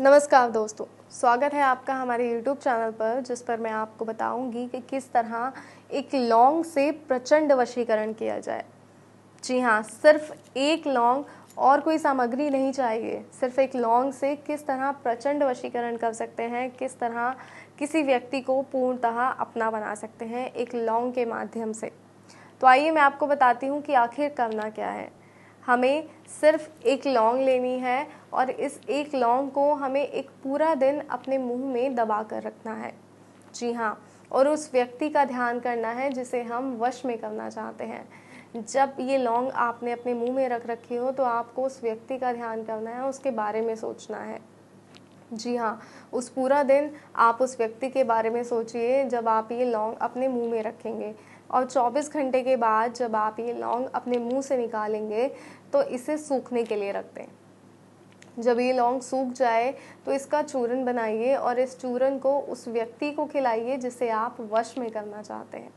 नमस्कार दोस्तों, स्वागत है आपका हमारे YouTube चैनल पर, जिस पर मैं आपको बताऊँगी कि किस तरह एक लौंग से प्रचंड वशीकरण किया जाए। जी हाँ सिर्फ़ एक लौंग और कोई सामग्री नहीं चाहिए। सिर्फ़ एक लौंग से किस तरह प्रचंड वशीकरण कर सकते हैं, किस तरह किसी व्यक्ति को पूर्णतः अपना बना सकते हैं एक लौंग के माध्यम से। तो आइए मैं आपको बताती हूँ कि आखिर करना क्या है। हमें सिर्फ़ एक लौंग लेनी है और इस एक लौंग को हमें एक पूरा दिन अपने मुँह में दबा कर रखना है। जी हाँ और उस व्यक्ति का ध्यान करना है जिसे हम वश में करना चाहते हैं। जब ये लौंग आपने अपने मुँह में रख रखी हो तो आपको उस व्यक्ति का ध्यान करना है, उसके बारे में सोचना है। जी हाँ उस पूरा दिन आप उस व्यक्ति के बारे में सोचिए जब आप ये लौंग अपने मुँह में रखेंगे और 24 घंटे के बाद जब आप ये लौंग अपने मुँह से निकालेंगे तो इसे सूखने के लिए रख दें जब ये लौंग सूख जाए तो इसका चूरन बनाइए और इस चूरन को उस व्यक्ति को खिलाइए जिसे आप वश में करना चाहते हैं।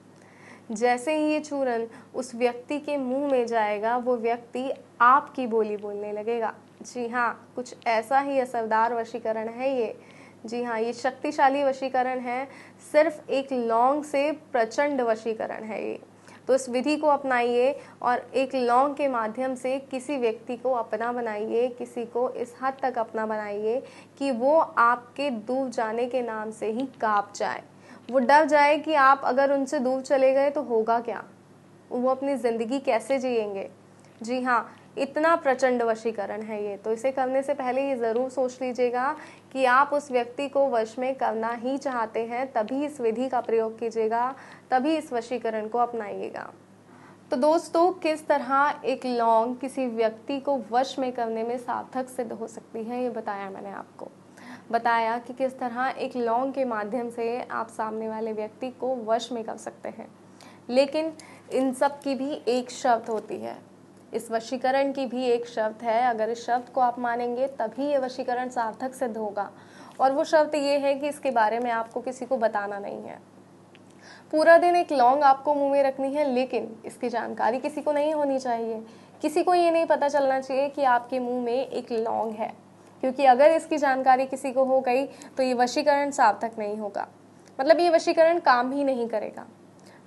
जैसे ही ये चूरन उस व्यक्ति के मुँह में जाएगा, वो व्यक्ति आपकी बोली बोलने लगेगा। जी हाँ कुछ ऐसा ही असरदार वशीकरण है ये। जी हाँ ये शक्तिशाली वशीकरण है, सिर्फ़ एक लौंग से प्रचंड वशीकरण है ये। तो इस विधि को अपनाइए और एक लौंग के माध्यम से किसी व्यक्ति को अपना बनाइए, किसी को इस हद तक अपना बनाइए कि वो आपके दूर जाने के नाम से ही काँप जाए। वो डर जाए कि आप अगर उनसे दूर चले गए तो होगा क्या? वो अपनी ज़िंदगी कैसे जिएँगे? जी हाँ इतना प्रचंड वशीकरण है ये। तो इसे करने से पहले ये ज़रूर सोच लीजिएगा कि आप उस व्यक्ति को वश में करना ही चाहते हैं, तभी इस विधि का प्रयोग कीजिएगा, तभी इस वशीकरण को अपनाइएगा। तो दोस्तों, किस तरह एक लौंग किसी व्यक्ति को वश में करने में सार्थक सिद्ध हो सकती है, ये बताया मैंने आपको। बताया कि किस तरह एक लौंग के माध्यम से आप सामने वाले व्यक्ति को वश में कर सकते हैं। लेकिन इन सब की भी एक शर्त होती है। इस वशीकरण की भी एक शर्त है। अगर इस शब्द को आप मानेंगे, तभी ये वशीकरण सार्थक सिद्ध होगा। और वो शर्त ये है कि इसके बारे में आपको किसी को बताना नहीं है। पूरा दिन एक लौंग आपको मुँह में रखनी है, लेकिन इसकी जानकारी किसी को नहीं होनी चाहिए। किसी को ये नहीं पता चलना चाहिए कि आपके मुँह में एक लौंग है। क्योंकि अगर इसकी जानकारी किसी को हो गई तो ये वशीकरण सार्थक नहीं होगा। मतलब ये वशीकरण काम ही नहीं करेगा।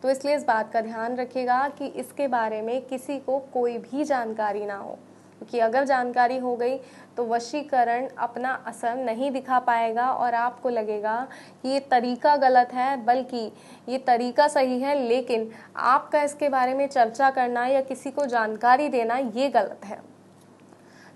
तो इसलिए इस बात का ध्यान रखिएगा कि इसके बारे में किसी को कोई भी जानकारी ना हो। क्योंकि अगर जानकारी हो गई तो वशीकरण अपना असर नहीं दिखा पाएगा और आपको लगेगा कि ये तरीका गलत है, बल्कि ये तरीका सही है, लेकिन आपका इसके बारे में चर्चा करना या किसी को जानकारी देना ये गलत है।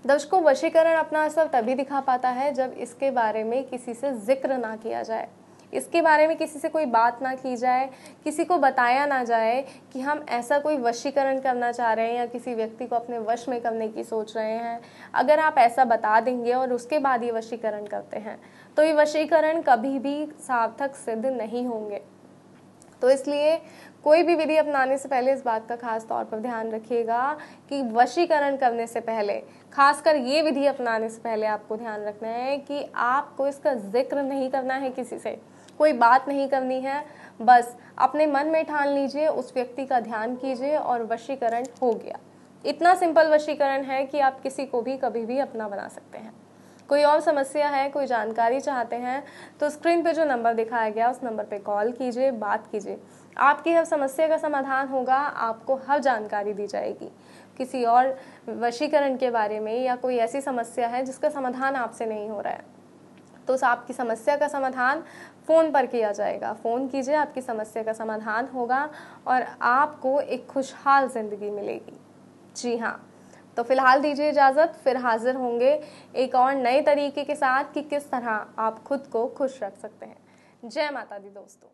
दर्शकों, वशीकरण अपना असर तभी दिखा पाता है जब इसके बारे में किसी से ज़िक्र ना किया जाए। इसके बारे में किसी से कोई बात ना की जाए, किसी को बताया ना जाए कि हम ऐसा कोई वशीकरण करना चाह रहे हैं या किसी व्यक्ति को अपने वश में करने की सोच रहे हैं। अगर आप ऐसा बता देंगे और उसके बाद ये वशीकरण करते हैं तो ये वशीकरण कभी भी सार्थक सिद्ध नहीं होंगे। तो इसलिए कोई भी विधि अपनाने से पहले इस बात का खास तौर पर ध्यान रखिएगा कि वशीकरण करने से पहले, खासकर ये विधि अपनाने से पहले आपको ध्यान रखना है कि आपको इसका ज़िक्र नहीं करना है किसी से। कोई बात नहीं करनी है, बस अपने मन में ठान लीजिए, उस व्यक्ति का ध्यान कीजिए और वशीकरण हो गया। इतना सिंपल वशीकरण है कि आप किसी को भी कभी भी अपना बना सकते हैं। कोई और समस्या है, कोई जानकारी चाहते हैं तो स्क्रीन पे जो नंबर दिखाया गया, उस नंबर पे कॉल कीजिए, बात कीजिए। आपकी हर समस्या का समाधान होगा, आपको हर जानकारी दी जाएगी। किसी और वशीकरण के बारे में या कोई ऐसी समस्या है, जिसका समाधान आपसे नहीं हो रहा है तो उस आपकी समस्या का समाधान फ़ोन पर किया जाएगा। फ़ोन कीजिए, आपकी समस्या का समाधान होगा और आपको एक खुशहाल ज़िंदगी मिलेगी। जी हाँ। तो फ़िलहाल दीजिए इजाज़त, फिर हाजिर होंगे एक और नए तरीके के साथ कि किस तरह आप खुद को खुश रख सकते हैं। जय माता दी दोस्तों।